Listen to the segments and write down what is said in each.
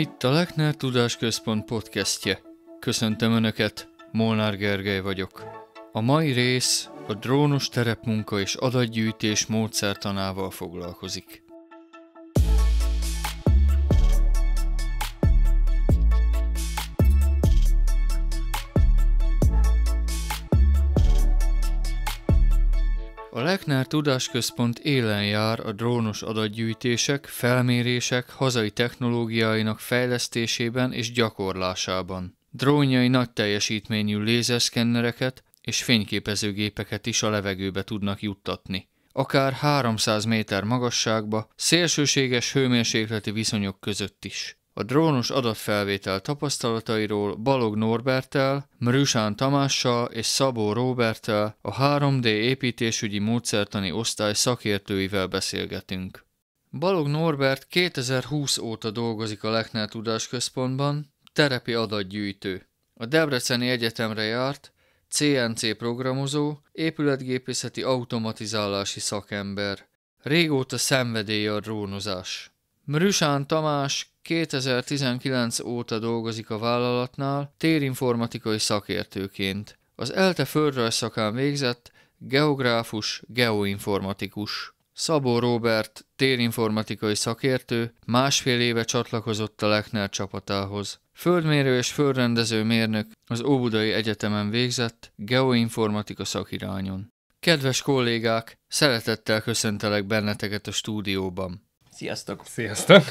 Itt a Lechner Tudásközpont podcastje. Köszöntöm Önöket, Molnár Gergely vagyok. A mai rész a drónos terepmunka és adatgyűjtés módszertanával foglalkozik. Lechner Tudásközpont élen jár a drónos adatgyűjtések, felmérések hazai technológiáinak fejlesztésében és gyakorlásában. Drónjai nagy teljesítményű lézerszkennereket és fényképezőgépeket is a levegőbe tudnak juttatni. Akár 300 méter magasságba, szélsőséges hőmérsékleti viszonyok között is. A drónos adatfelvétel tapasztalatairól Balog Norbertel, Mrüsán Tamással és Szabó Roberttel, a 3D építésügyi módszertani osztály szakértőivel beszélgetünk. Balog Norbert 2020 óta dolgozik a Lechner Tudásközpontban, terepi adatgyűjtő. A Debreceni Egyetemre járt, CNC programozó, épületgépészeti automatizálási szakember. Régóta szenvedélye a drónozás. Mrüsán Tamás 2019 óta dolgozik a vállalatnál térinformatikai szakértőként. Az ELTE földrajzszakán végzett geográfus, geoinformatikus. Szabó Robert térinformatikai szakértő másfél éve csatlakozott a Lechner csapatához. Földmérő és földrendező mérnök az Óbudai Egyetemen végzett geoinformatika szakirányon. Kedves kollégák, szeretettel köszöntelek benneteket a stúdióban. Sziasztok! Sziasztok!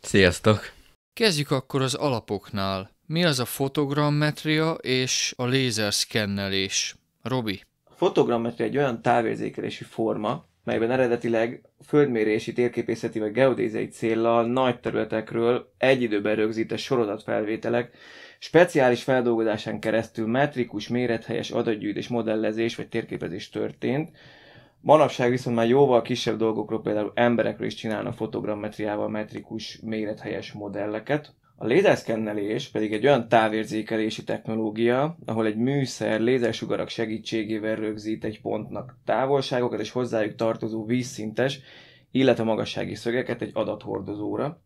Sziasztok! Kezdjük akkor az alapoknál. Mi az a fotogrammetria és a lézerszkennelés? Robi. A fotogrammetria egy olyan távérzékelési forma, melyben eredetileg földmérési, térképészeti vagy geodéziai céllal nagy területekről egy időben rögzített sorozatfelvételek, speciális feldolgozásán keresztül metrikus, mérethelyes adatgyűjtés, modellezés vagy térképezés történt, Manapság viszont már jóval kisebb dolgokról, például emberekről is csinálnak fotogrammetriával metrikus mérethelyes modelleket. A lézerszkennelés pedig egy olyan távérzékelési technológia, ahol egy műszer lézersugarak segítségével rögzít egy pontnak távolságokat és hozzájuk tartozó vízszintes, illetve magassági szögeket egy adathordozóra.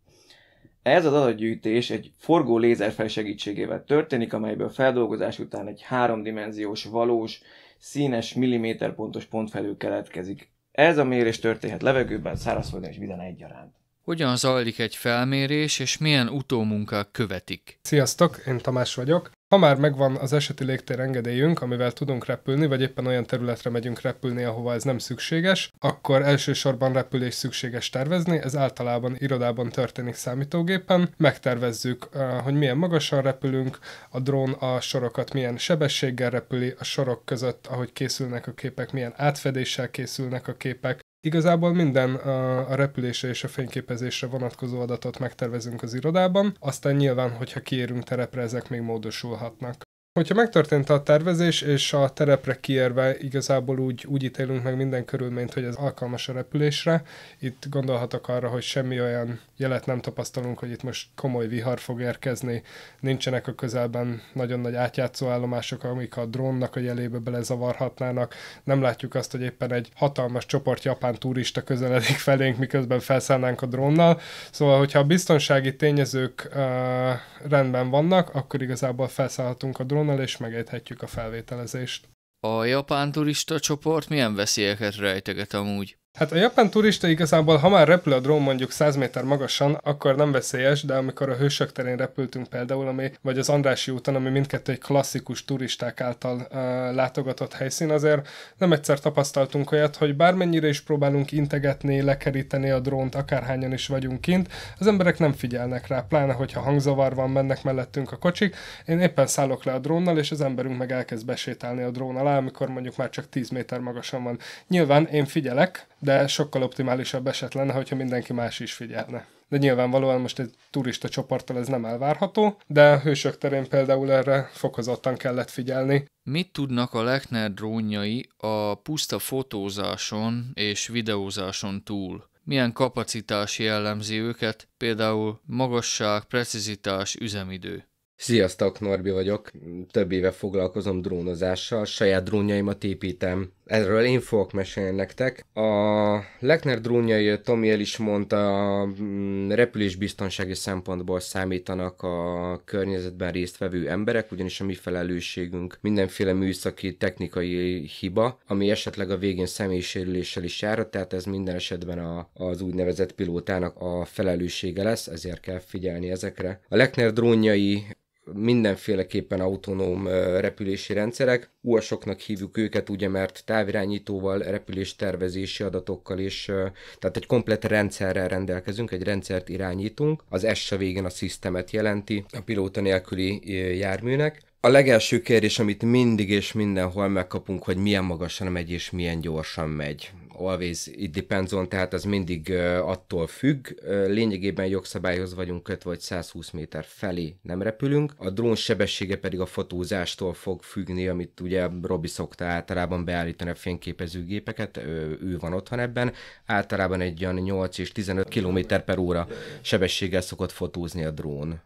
Ez az adatgyűjtés egy forgó lézerfel segítségével történik, amelyből feldolgozás után egy háromdimenziós, valós, színes, milliméterpontos pontfelül keletkezik. Ez a mérés történhet levegőben, szárazföldön és vízen egyaránt. Hogyan zajlik egy felmérés, és milyen utómunkák követik? Sziasztok, én Tamás vagyok. Ha már megvan az eseti légtér engedélyünk, amivel tudunk repülni, vagy éppen olyan területre megyünk repülni, ahova ez nem szükséges, akkor elsősorban repülés szükséges tervezni, ez általában irodában történik számítógépen. Megtervezzük, hogy milyen magasan repülünk, a drón a sorokat milyen sebességgel repüli, a sorok között, ahogy készülnek a képek, milyen átfedéssel készülnek a képek, Igazából minden a, repülésre és a fényképezésre vonatkozó adatot megtervezünk az irodában, aztán nyilván, hogyha kiérünk terepre, ezek még módosulhatnak. Hogyha megtörtént a tervezés, és a terepre kiérve igazából úgy, úgy ítélünk meg minden körülményt, hogy ez alkalmas a repülésre, itt gondolhatok arra, hogy semmi olyan jelet nem tapasztalunk, hogy itt most komoly vihar fog érkezni, nincsenek a közelben nagyon nagy átjátszó állomások, amik a drónnak a jelébe belezavarhatnának, nem látjuk azt, hogy éppen egy hatalmas csoport japán turista közeledik felénk, miközben felszállnánk a drónnal, szóval hogyha a biztonsági tényezők uh, rendben vannak, akkor igazából felszállhatunk a drónnal, és megejthetjük a felvételezést. A japán turista csoport milyen veszélyeket rejteget amúgy? Hát a japán turista igazából, ha már repül a drón mondjuk 100 méter magasan, akkor nem veszélyes, de amikor a hősök terén repültünk például, ami, vagy az Andrási úton, ami mindkettő egy klasszikus turisták által uh, látogatott helyszín, azért nem egyszer tapasztaltunk olyat, hogy bármennyire is próbálunk integetni, lekeríteni a drónt, akárhányan is vagyunk kint, az emberek nem figyelnek rá, pláne hogyha hangzavar van, mennek mellettünk a kocsik. Én éppen szállok le a drónnal, és az emberünk meg elkezd besétálni a drón alá, amikor mondjuk már csak 10 méter magasan van. Nyilván én figyelek, de sokkal optimálisabb eset lenne, hogyha mindenki más is figyelne. De nyilvánvalóan most egy turista csoporttal ez nem elvárható, de a hősök terén például erre fokozottan kellett figyelni. Mit tudnak a Lechner drónjai a puszta fotózáson és videózáson túl? Milyen kapacitás jellemzi őket, például magasság, precizitás, üzemidő? Sziasztok, Norbi vagyok. Több éve foglalkozom drónozással, saját drónjaimat építem. Erről én fogok mesélni nektek. A Lechner drónjai, Tomi el is mondta, mm, repülésbiztonsági szempontból számítanak a környezetben résztvevő emberek, ugyanis a mi felelősségünk mindenféle műszaki, technikai hiba, ami esetleg a végén személysérüléssel is jár, tehát ez minden esetben a, az úgynevezett pilótának a felelőssége lesz, ezért kell figyelni ezekre. A Lechner drónjai mindenféleképpen autonóm repülési rendszerek. UAS-oknak hívjuk őket, ugye, mert távirányítóval, repülés tervezési adatokkal is, tehát egy komplet rendszerrel rendelkezünk, egy rendszert irányítunk. Az S a végén a szisztemet jelenti a pilóta nélküli járműnek. A legelső kérdés, amit mindig és mindenhol megkapunk, hogy milyen magasan megy és milyen gyorsan megy. Always it depends on, tehát ez mindig attól függ. Lényegében jogszabályhoz vagyunk kötve, hogy 120 méter felé nem repülünk. A drón sebessége pedig a fotózástól fog függni, amit ugye Robi szokta általában beállítani a fényképezőgépeket, ő, ő van otthon ebben. Általában egy olyan 8 és 15 km per óra sebességgel szokott fotózni a drón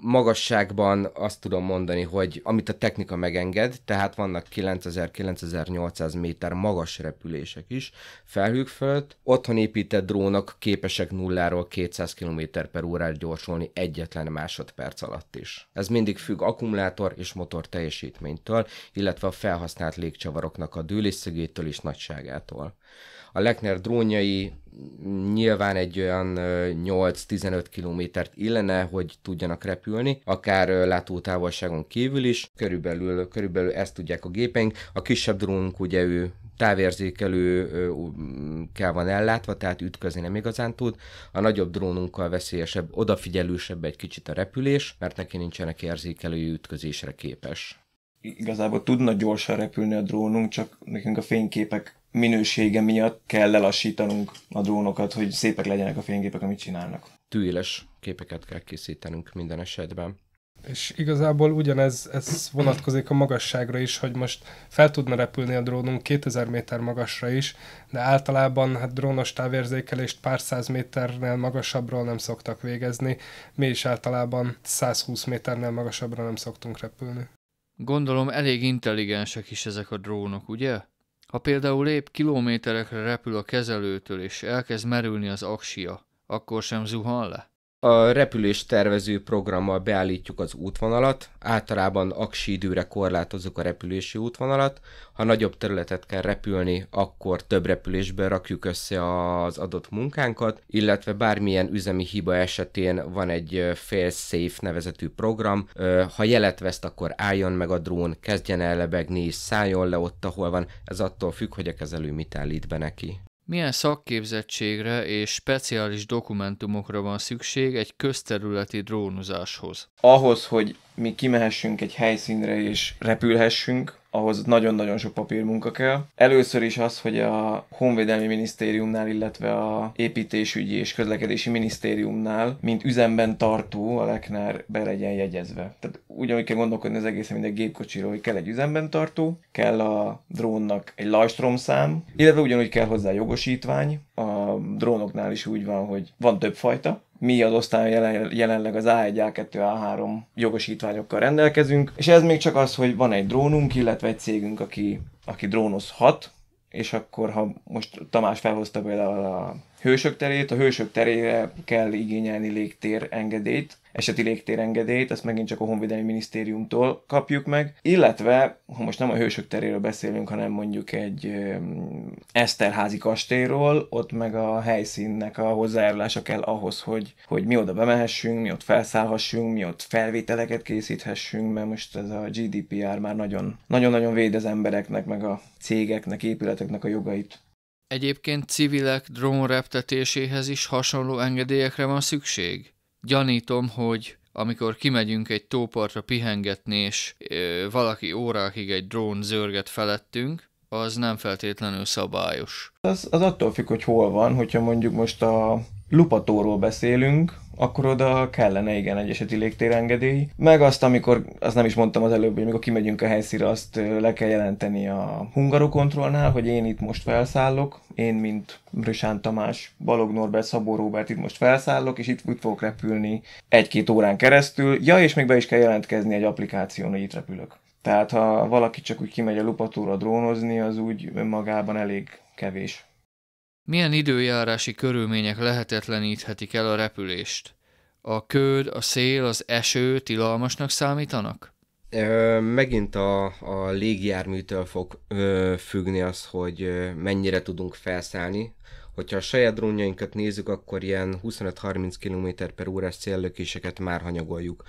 magasságban azt tudom mondani, hogy amit a technika megenged, tehát vannak 9000-9800 méter magas repülések is felhők fölött. Otthon épített drónok képesek nulláról 200 km per órát gyorsulni egyetlen másodperc alatt is. Ez mindig függ akkumulátor és motor teljesítménytől, illetve a felhasznált légcsavaroknak a dőlésszögétől és nagyságától. A Lechner drónjai nyilván egy olyan 8-15 kilométert illene, hogy tudjanak repülni, akár látótávolságon kívül is, körülbelül, körülbelül ezt tudják a gépeink. A kisebb drónunk ugye ő távérzékelő kell van ellátva, tehát ütközni nem igazán tud. A nagyobb drónunkkal veszélyesebb, odafigyelősebb egy kicsit a repülés, mert neki nincsenek érzékelői ütközésre képes. Igazából tudna gyorsan repülni a drónunk, csak nekünk a fényképek minősége miatt kell lelassítanunk a drónokat, hogy szépek legyenek a fényképek, amit csinálnak. Tűéles képeket kell készítenünk minden esetben. És igazából ugyanez ez vonatkozik a magasságra is, hogy most fel tudna repülni a drónunk 2000 méter magasra is, de általában hát drónos távérzékelést pár száz méternél magasabbról nem szoktak végezni, mi is általában 120 méternél magasabbra nem szoktunk repülni. Gondolom elég intelligensek is ezek a drónok, ugye? Ha például épp kilométerekre repül a kezelőtől és elkezd merülni az aksia, akkor sem zuhan le? A repülés tervező programmal beállítjuk az útvonalat, általában aksi időre korlátozzuk a repülési útvonalat. Ha nagyobb területet kell repülni, akkor több repülésben rakjuk össze az adott munkánkat, illetve bármilyen üzemi hiba esetén van egy fail-safe nevezetű program. Ha jelet veszt, akkor álljon meg a drón, kezdjen el lebegni, szálljon le ott, ahol van. Ez attól függ, hogy a kezelő mit állít be neki. Milyen szakképzettségre és speciális dokumentumokra van szükség egy közterületi drónozáshoz? Ahhoz, hogy mi kimehessünk egy helyszínre és repülhessünk, ahhoz nagyon-nagyon sok papírmunka kell. Először is az, hogy a Honvédelmi Minisztériumnál, illetve a Építésügyi és Közlekedési Minisztériumnál, mint üzemben tartó a Leknár be legyen jegyezve. Tehát ugyanúgy kell gondolkodni az egészen, mint gépkocsiról, hogy kell egy üzemben tartó, kell a drónnak egy lajstromszám, illetve ugyanúgy kell hozzá jogosítvány. A drónoknál is úgy van, hogy van több fajta, mi az osztályon jelen, jelenleg az A1, A2, A3 jogosítványokkal rendelkezünk, és ez még csak az, hogy van egy drónunk, illetve egy cégünk, aki, aki drónozhat, és akkor, ha most Tamás felhozta például a hősök terét, a hősök terére kell igényelni légtér engedélyt, eseti légtérengedélyt, ezt megint csak a Honvédelmi Minisztériumtól kapjuk meg, illetve, ha most nem a hősök teréről beszélünk, hanem mondjuk egy Eszterházi kastélyról, ott meg a helyszínnek a hozzájárulása kell ahhoz, hogy, hogy mi oda bemehessünk, mi ott felszállhassunk, mi ott felvételeket készíthessünk, mert most ez a GDPR már nagyon, nagyon-nagyon véd az embereknek, meg a cégeknek, épületeknek a jogait. Egyébként civilek drónreptetéséhez is hasonló engedélyekre van szükség? Gyanítom, hogy amikor kimegyünk egy tópartra pihengetni, és ö, valaki órákig egy drón zörget felettünk, az nem feltétlenül szabályos. Az, az attól függ, hogy hol van, hogyha mondjuk most a lupatóról beszélünk, akkor oda kellene igen egy eseti légtérengedély. Meg azt, amikor, azt nem is mondtam az előbb, hogy amikor kimegyünk a helyszíre, azt le kell jelenteni a hungarokontrollnál, hogy én itt most felszállok, én, mint Rösán Tamás, Balog Norbert, Szabó Robert itt most felszállok, és itt úgy fogok repülni egy-két órán keresztül. Ja, és még be is kell jelentkezni egy applikáción, hogy itt repülök. Tehát ha valaki csak úgy kimegy a lupatóra drónozni, az úgy önmagában elég kevés. Milyen időjárási körülmények lehetetleníthetik el a repülést? A köd, a szél, az eső tilalmasnak számítanak? Ö, megint a, a légjárműtől fog ö, függni az, hogy mennyire tudunk felszállni. Hogyha a saját drónjainkat nézzük, akkor ilyen 25-30 km per órás céllökéseket már hanyagoljuk.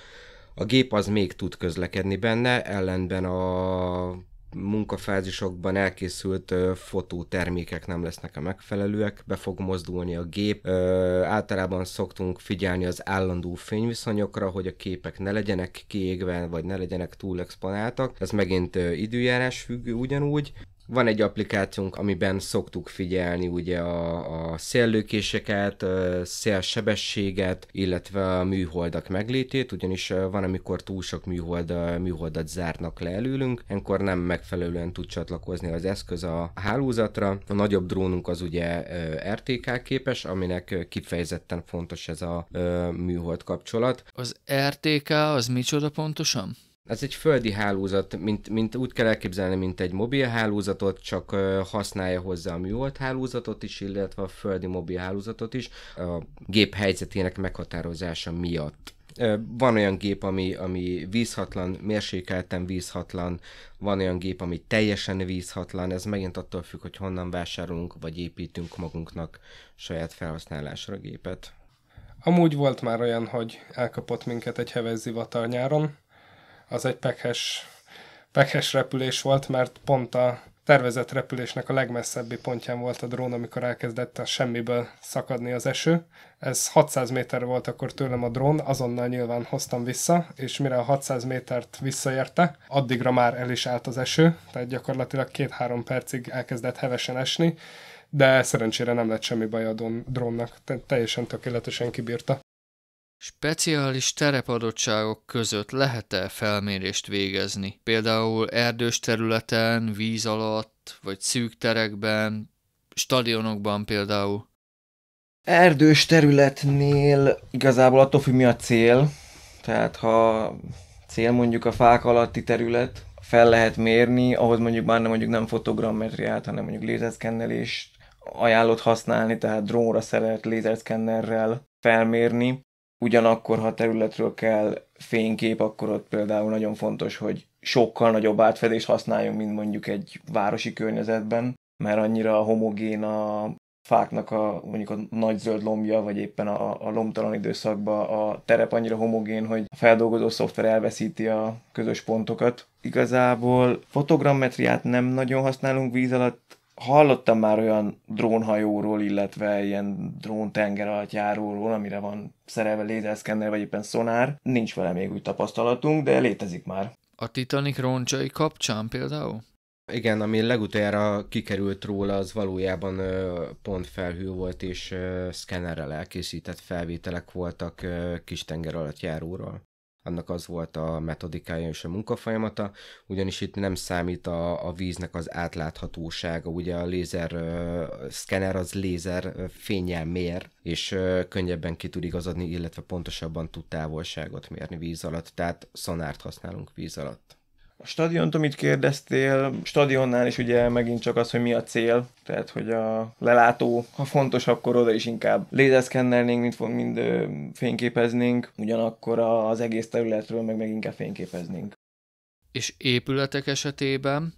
A gép az még tud közlekedni benne, ellenben a munkafázisokban elkészült ö, fotótermékek nem lesznek a megfelelőek, be fog mozdulni a gép. Ö, általában szoktunk figyelni az állandó fényviszonyokra, hogy a képek ne legyenek kiégve, vagy ne legyenek túl exponáltak. Ez megint ö, időjárás függő ugyanúgy. Van egy applikációnk, amiben szoktuk figyelni ugye a, a széllőkéseket, szélsebességet, illetve a műholdak meglétét, ugyanis van, amikor túl sok műhold, műholdat zárnak le előlünk, ekkor nem megfelelően tud csatlakozni az eszköz a hálózatra. A nagyobb drónunk az ugye RTK képes, aminek kifejezetten fontos ez a műhold kapcsolat. Az RTK az micsoda pontosan? Ez egy földi hálózat, mint, mint úgy kell elképzelni, mint egy mobil hálózatot, csak használja hozzá a műhold hálózatot is, illetve a földi mobil hálózatot is a gép helyzetének meghatározása miatt. Van olyan gép, ami, ami vízhatlan, mérsékelten vízhatlan, van olyan gép, ami teljesen vízhatlan, ez megint attól függ, hogy honnan vásárolunk, vagy építünk magunknak saját felhasználásra gépet. Amúgy volt már olyan, hogy elkapott minket egy heves zivatar nyáron, az egy pekhes, pekhes repülés volt, mert pont a tervezett repülésnek a legmesszebbi pontján volt a drón, amikor elkezdett a semmiből szakadni az eső. Ez 600 méter volt akkor tőlem a drón, azonnal nyilván hoztam vissza, és mire a 600 métert visszaérte, addigra már el is állt az eső, tehát gyakorlatilag két-három percig elkezdett hevesen esni, de szerencsére nem lett semmi baj a drónnak, teljesen tökéletesen kibírta. Speciális terepadottságok között lehet-e felmérést végezni? Például erdős területen, víz alatt, vagy szűk terekben, stadionokban például? Erdős területnél igazából attól függ mi a cél. Tehát ha cél mondjuk a fák alatti terület, fel lehet mérni, ahhoz mondjuk már nem mondjuk nem fotogrammetriát, hanem mondjuk lézerszkennelést ajánlott használni, tehát drónra szerelt lézerszkennerrel felmérni. Ugyanakkor, ha területről kell fénykép, akkor ott például nagyon fontos, hogy sokkal nagyobb átfedést használjon, mint mondjuk egy városi környezetben, mert annyira homogén a fáknak a mondjuk a nagy zöld lombja, vagy éppen a, a lomtalan időszakban a terep annyira homogén, hogy a feldolgozó szoftver elveszíti a közös pontokat. Igazából fotogrammetriát nem nagyon használunk víz alatt, hallottam már olyan drónhajóról, illetve ilyen drón tengeralattjáróról, amire van szerelve lézerszkenner, vagy éppen szonár. Nincs vele még úgy tapasztalatunk, de létezik már. A Titanic roncsai kapcsán például? Igen, ami legutoljára kikerült róla, az valójában ö, pont felhő volt, és ö, szkennerrel elkészített felvételek voltak ö, kis tenger alatt járóról annak az volt a metodikája és a munkafolyamata, ugyanis itt nem számít a, a víznek az átláthatósága, ugye a lézer uh, az lézer uh, mér, és uh, könnyebben ki tud igazodni, illetve pontosabban tud távolságot mérni víz alatt, tehát szonárt használunk víz alatt. A stadiont, amit kérdeztél, stadionnál is ugye megint csak az, hogy mi a cél, tehát hogy a lelátó, ha fontos, akkor oda is inkább lézerszkennelnénk, mint mind fényképeznénk, ugyanakkor az egész területről meg, meg inkább fényképeznénk. És épületek esetében?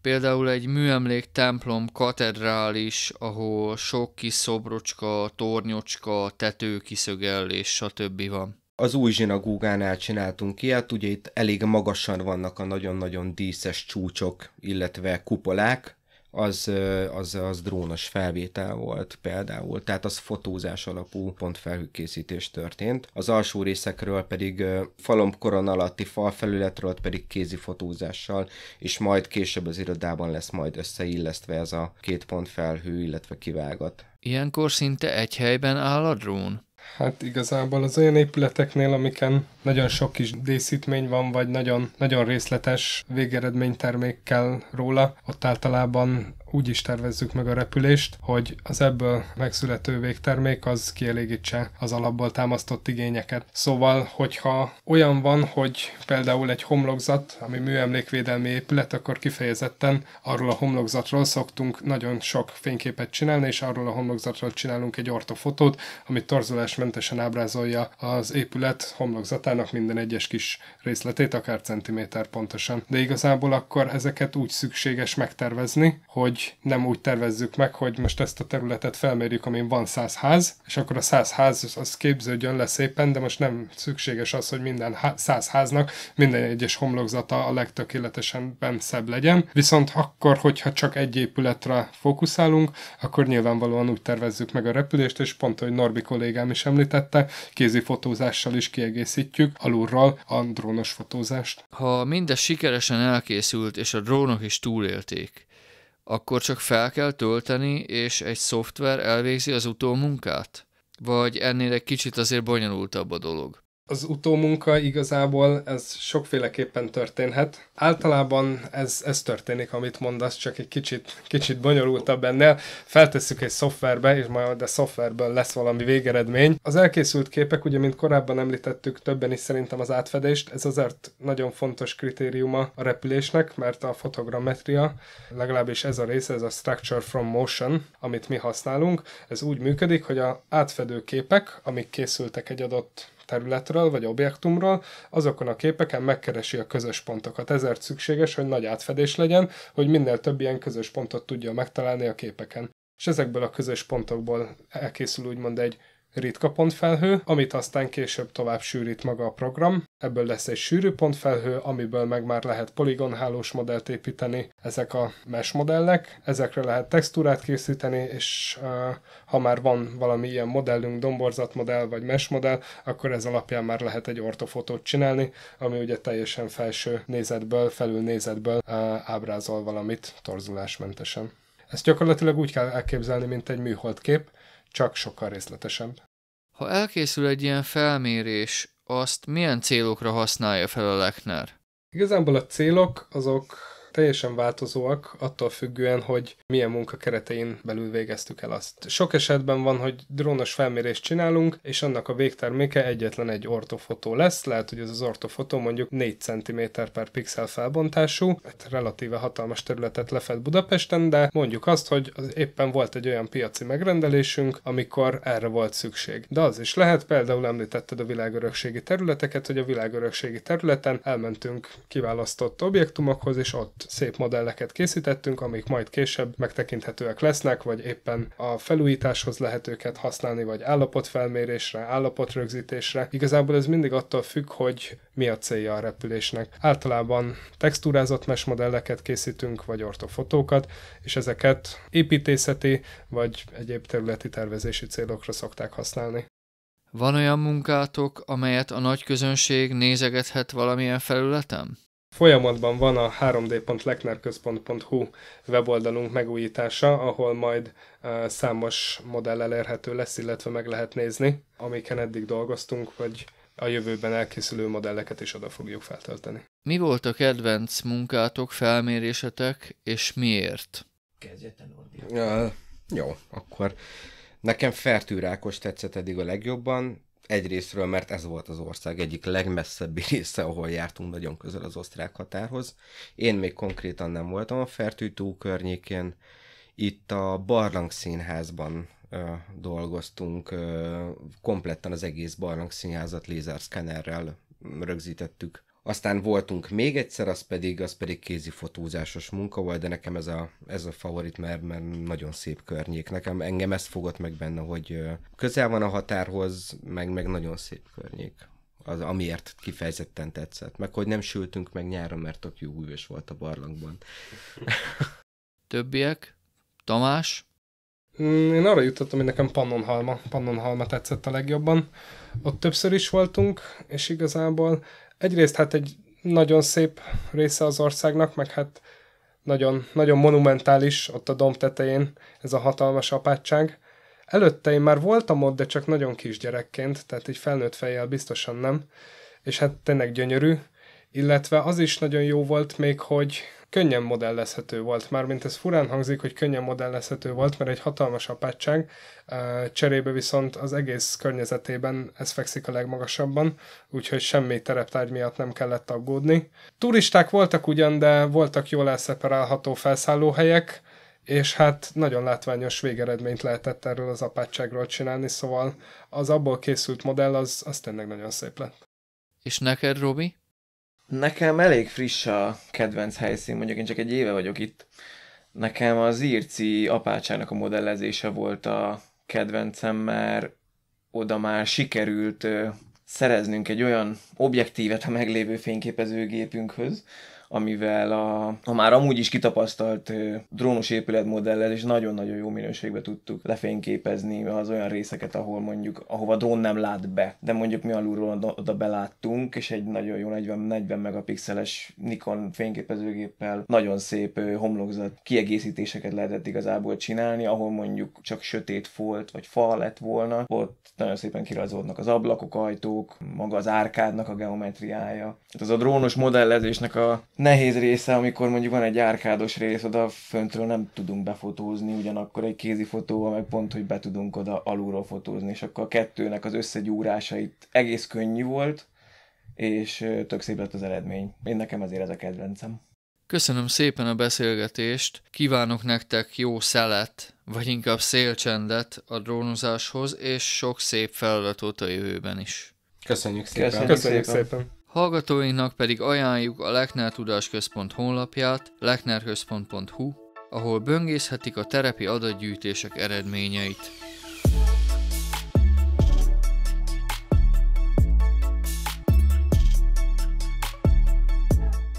Például egy műemlék templom, katedrális, ahol sok kis szobrocska, tornyocska, tetőkiszögellés, stb. van. Az új zsinagógánál csináltunk ilyet, ugye itt elég magasan vannak a nagyon-nagyon díszes csúcsok, illetve kupolák, az, az, az drónos felvétel volt például, tehát az fotózás alapú pontfelhőkészítés történt. Az alsó részekről pedig falomkoron alatti falfelületről pedig kézi fotózással, és majd később az irodában lesz majd összeillesztve ez a két pontfelhő, illetve kivágat. Ilyenkor szinte egy helyben áll a drón? Hát igazából az olyan épületeknél, amiken nagyon sok kis díszítmény van, vagy nagyon, nagyon részletes végeredménytermék kell róla, ott általában úgy is tervezzük meg a repülést, hogy az ebből megszülető végtermék az kielégítse az alapból támasztott igényeket. Szóval, hogyha olyan van, hogy például egy homlokzat, ami műemlékvédelmi épület, akkor kifejezetten arról a homlokzatról szoktunk nagyon sok fényképet csinálni, és arról a homlokzatról csinálunk egy ortofotót, ami torzulásmentesen ábrázolja az épület homlokzatának minden egyes kis részletét, akár centiméter pontosan. De igazából akkor ezeket úgy szükséges megtervezni, hogy nem úgy tervezzük meg, hogy most ezt a területet felmérjük, amin van száz ház, és akkor a száz ház az képződjön le szépen, de most nem szükséges az, hogy minden száz háznak minden egyes homlokzata a legtökéletesebben szebb legyen. Viszont akkor, hogyha csak egy épületre fókuszálunk, akkor nyilvánvalóan úgy tervezzük meg a repülést, és pont, hogy Norbi kollégám is említette, kézi fotózással is kiegészítjük alulról a drónos fotózást. Ha mindez sikeresen elkészült, és a drónok is túlélték, akkor csak fel kell tölteni, és egy szoftver elvégzi az utómunkát? Vagy ennél egy kicsit azért bonyolultabb a dolog? Az utómunka igazából ez sokféleképpen történhet. Általában ez, ez történik, amit mondasz, csak egy kicsit, kicsit bonyolultabb ennél. Feltesszük egy szoftverbe, és majd a szoftverből lesz valami végeredmény. Az elkészült képek, ugye, mint korábban említettük, többen is szerintem az átfedést, ez azért nagyon fontos kritériuma a repülésnek, mert a fotogrammetria, legalábbis ez a része, ez a Structure from Motion, amit mi használunk, ez úgy működik, hogy a átfedő képek, amik készültek egy adott területről vagy objektumról, azokon a képeken megkeresi a közös pontokat. Ezért szükséges, hogy nagy átfedés legyen, hogy minél több ilyen közös pontot tudja megtalálni a képeken. És ezekből a közös pontokból elkészül úgymond egy ritka pontfelhő, amit aztán később tovább sűrít maga a program. Ebből lesz egy sűrű pontfelhő, amiből meg már lehet poligonhálós modellt építeni. Ezek a mesh modellek, ezekre lehet textúrát készíteni, és ha már van valami ilyen modellünk, domborzatmodell vagy mesh modell, akkor ez alapján már lehet egy ortofotót csinálni, ami ugye teljesen felső nézetből, felül nézetből uh, ábrázol valamit torzulásmentesen. Ezt gyakorlatilag úgy kell elképzelni, mint egy műholdkép, csak sokkal részletesebb. Ha elkészül egy ilyen felmérés, azt milyen célokra használja fel a Lechner? Igazából a célok azok teljesen változóak, attól függően, hogy milyen munka keretein belül végeztük el azt. Sok esetben van, hogy drónos felmérést csinálunk, és annak a végterméke egyetlen egy ortofotó lesz, lehet, hogy ez az ortofotó mondjuk 4 cm per pixel felbontású, hát relatíve hatalmas területet lefed Budapesten, de mondjuk azt, hogy az éppen volt egy olyan piaci megrendelésünk, amikor erre volt szükség. De az is lehet, például említetted a világörökségi területeket, hogy a világörökségi területen elmentünk kiválasztott objektumokhoz, és ott szép modelleket készítettünk, amik majd később megtekinthetőek lesznek, vagy éppen a felújításhoz lehet őket használni, vagy állapotfelmérésre, állapotrögzítésre. Igazából ez mindig attól függ, hogy mi a célja a repülésnek. Általában textúrázott mesh modelleket készítünk, vagy ortofotókat, és ezeket építészeti, vagy egyéb területi tervezési célokra szokták használni. Van olyan munkátok, amelyet a nagy közönség nézegethet valamilyen felületen? Folyamatban van a 3d.lechnerközpont.hu weboldalunk megújítása, ahol majd uh, számos modell elérhető lesz, illetve meg lehet nézni, amiken eddig dolgoztunk, vagy a jövőben elkészülő modelleket is oda fogjuk feltölteni. Mi volt a kedvenc munkátok, felmérésetek, és miért? Kezdjete uh, Jó, akkor nekem Fertőrákos tetszett eddig a legjobban, Egyrésztről, mert ez volt az ország egyik legmesszebbi része, ahol jártunk nagyon közel az osztrák határhoz. Én még konkrétan nem voltam a Fertőtó környékén. Itt a Barlang Színházban ö, dolgoztunk, ö, kompletten az egész Barlang Színházat lézerszkennerrel rögzítettük aztán voltunk még egyszer, az pedig, az pedig kézi fotózásos munka volt, de nekem ez a, ez a favorit, mert, mert nagyon szép környék. Nekem engem ezt fogott meg benne, hogy közel van a határhoz, meg, meg nagyon szép környék. Az, amiért kifejezetten tetszett. Meg hogy nem sültünk meg nyáron, mert ott jó hűvös volt a barlangban. Többiek? Tamás? Mm, Én arra jutottam, hogy nekem Pannonhalma, Pannonhalma tetszett a legjobban. Ott többször is voltunk, és igazából egyrészt hát egy nagyon szép része az országnak, meg hát nagyon, nagyon monumentális ott a domb tetején ez a hatalmas apátság. Előtte én már voltam ott, de csak nagyon kisgyerekként, tehát egy felnőtt fejjel biztosan nem, és hát tényleg gyönyörű, illetve az is nagyon jó volt még, hogy könnyen modellezhető volt. Mármint ez furán hangzik, hogy könnyen modellezhető volt, mert egy hatalmas apátság, cserébe viszont az egész környezetében ez fekszik a legmagasabban, úgyhogy semmi tereptárgy miatt nem kellett aggódni. Turisták voltak ugyan, de voltak jól elszeparálható felszállóhelyek, és hát nagyon látványos végeredményt lehetett erről az apátságról csinálni, szóval az abból készült modell az, az tényleg nagyon szép lett. És neked, Robi? Nekem elég friss a kedvenc helyszín, mondjuk én csak egy éve vagyok itt. Nekem az írci apátságnak a modellezése volt a kedvencem, mert oda már sikerült szereznünk egy olyan objektívet a meglévő fényképezőgépünkhöz, amivel a, a már amúgy is kitapasztalt drónos épületmodellezés nagyon-nagyon jó minőségbe tudtuk lefényképezni az olyan részeket, ahol mondjuk, ahova drón nem lát be, de mondjuk mi alulról oda, beláttunk, és egy nagyon jó 40, 40 megapixeles Nikon fényképezőgéppel nagyon szép homlokzat kiegészítéseket lehetett igazából csinálni, ahol mondjuk csak sötét folt vagy fal lett volna, ott nagyon szépen kirajzolódnak az ablakok, ajtók, maga az árkádnak a geometriája. Hát az a drónos modellezésnek a nehéz része, amikor mondjuk van egy árkádos rész, oda föntről nem tudunk befotózni, ugyanakkor egy kézi fotóval meg pont, hogy be tudunk oda alulról fotózni, és akkor a kettőnek az összegyúrása itt egész könnyű volt, és tök szép lett az eredmény. Én nekem ezért ez a kedvencem. Köszönöm szépen a beszélgetést, kívánok nektek jó szelet, vagy inkább szélcsendet a drónozáshoz, és sok szép feladatot a jövőben is. Köszönjük szépen. Köszönjük. Köszönjük szépen. szépen! Hallgatóinknak pedig ajánljuk a Lechner Tudásközpont honlapját, lechnerközpont.hu, ahol böngészhetik a terepi adatgyűjtések eredményeit.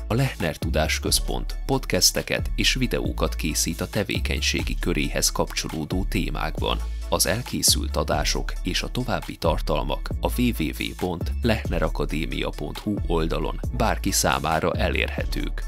A Lechner Tudás Központ podcasteket és videókat készít a tevékenységi köréhez kapcsolódó témákban. Az elkészült adások és a további tartalmak a www.lechnerakadémia.hu oldalon bárki számára elérhetők.